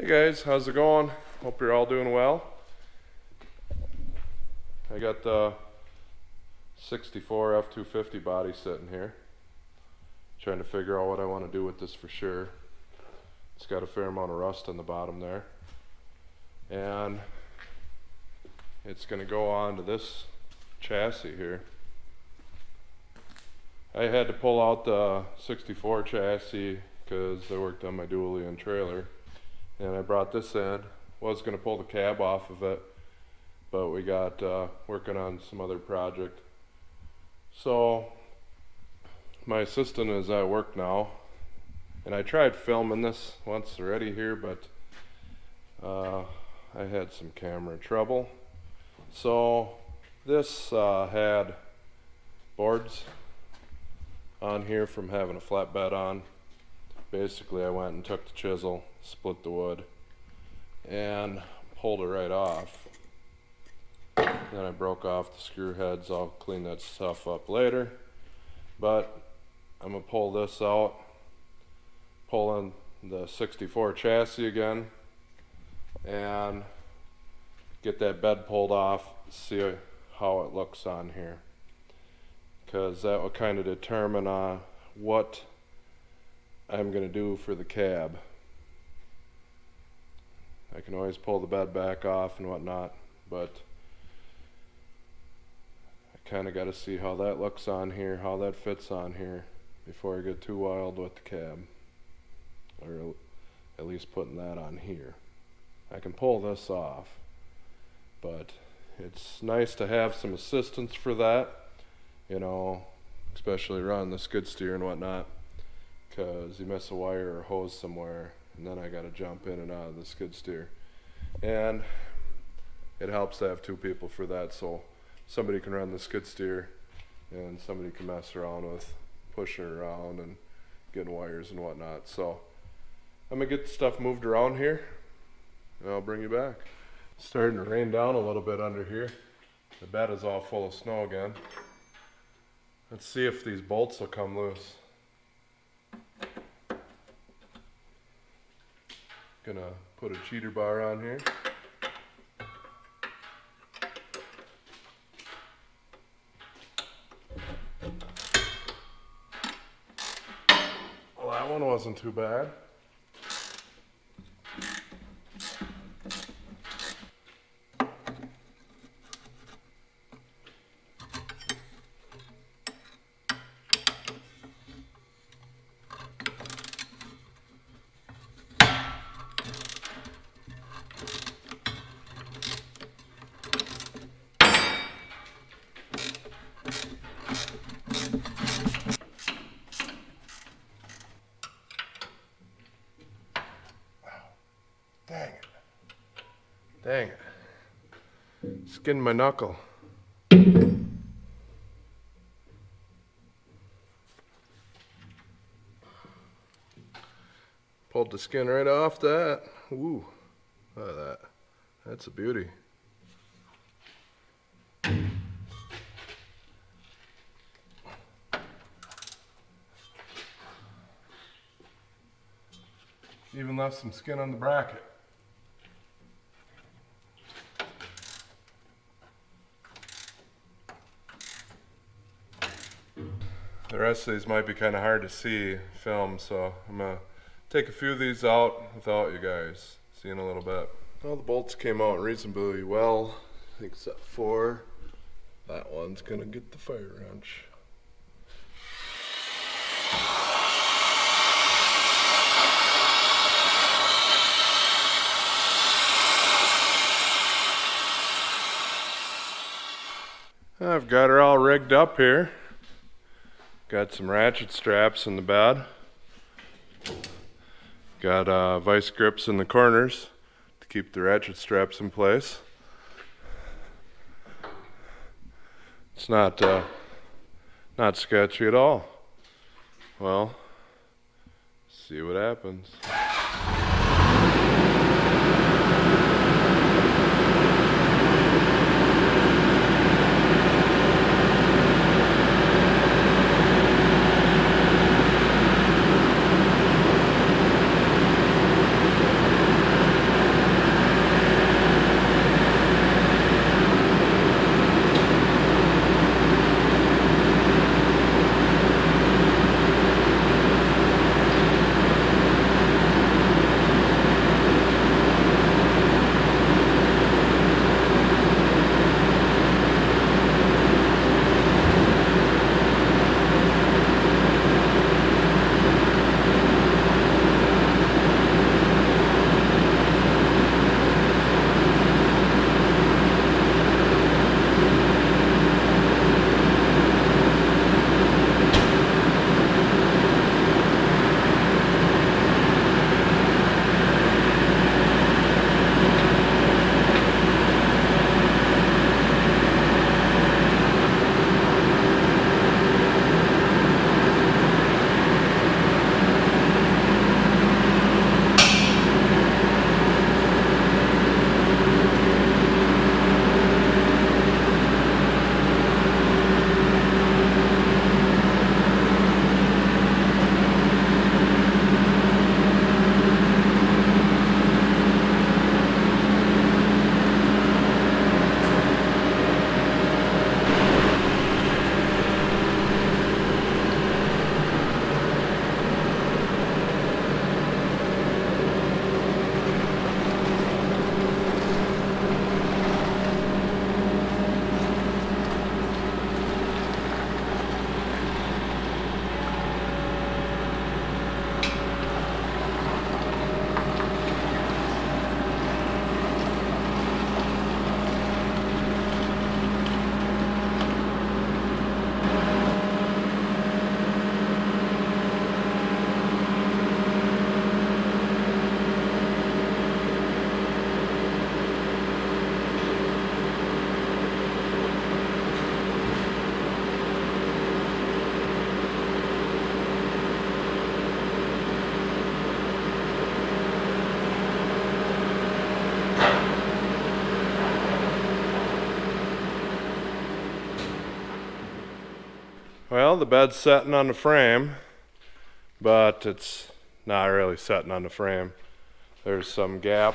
Hey guys, how's it going? Hope you're all doing well. I got the 64 F250 body sitting here. Trying to figure out what I want to do with this for sure. It's got a fair amount of rust on the bottom there. And it's going to go on to this chassis here. I had to pull out the 64 chassis because I worked on my dually and trailer and I brought this in. Was going to pull the cab off of it but we got uh, working on some other project. So my assistant is at work now and I tried filming this once already here but uh, I had some camera trouble. So this uh, had boards on here from having a flatbed on. Basically, I went and took the chisel, split the wood, and pulled it right off. Then I broke off the screw heads. I'll clean that stuff up later. But I'm going to pull this out, pull in the 64 chassis again, and get that bed pulled off, see how it looks on here because that will kind of determine uh, what I'm going to do for the cab. I can always pull the bed back off and whatnot, but I kind of got to see how that looks on here, how that fits on here before I get too wild with the cab. Or at least putting that on here. I can pull this off, but it's nice to have some assistance for that you know, especially running the skid steer and whatnot, because you miss a wire or hose somewhere, and then I got to jump in and out of the skid steer. And it helps to have two people for that, so somebody can run the skid steer, and somebody can mess around with pushing around and getting wires and whatnot. So I'm gonna get stuff moved around here, and I'll bring you back. starting to rain down a little bit under here. The bed is all full of snow again. Let's see if these bolts will come loose. Gonna put a cheater bar on here. Well, that one wasn't too bad. Skinned my knuckle. Pulled the skin right off that. Ooh, look at that. That's a beauty. Even left some skin on the bracket. The rest of these might be kind of hard to see film, so I'm gonna take a few of these out without you guys. See in a little bit. All the bolts came out reasonably well, except for that one's gonna get the fire wrench. I've got her all rigged up here. Got some ratchet straps in the bed. Got uh, vice grips in the corners to keep the ratchet straps in place. It's not uh, not sketchy at all. Well, see what happens. Well, the bed's setting on the frame, but it's not really setting on the frame. There's some gap.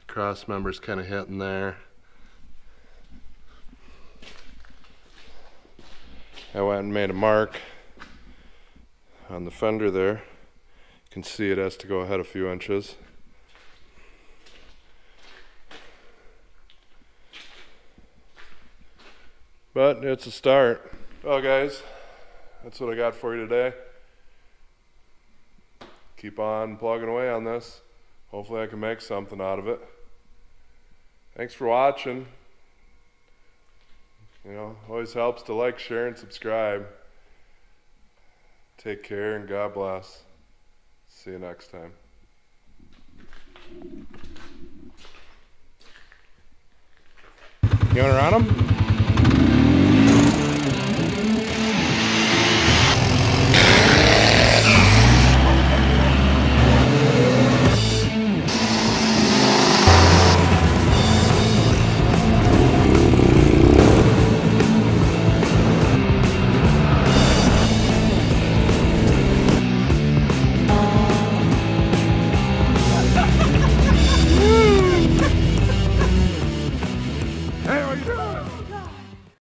The Cross member's kind of hitting there. I went and made a mark on the fender there. Can see it has to go ahead a few inches. But it's a start. Well guys, that's what I got for you today. Keep on plugging away on this. Hopefully I can make something out of it. Thanks for watching. You know, always helps to like, share, and subscribe. Take care and God bless. See you next time. You want to run them?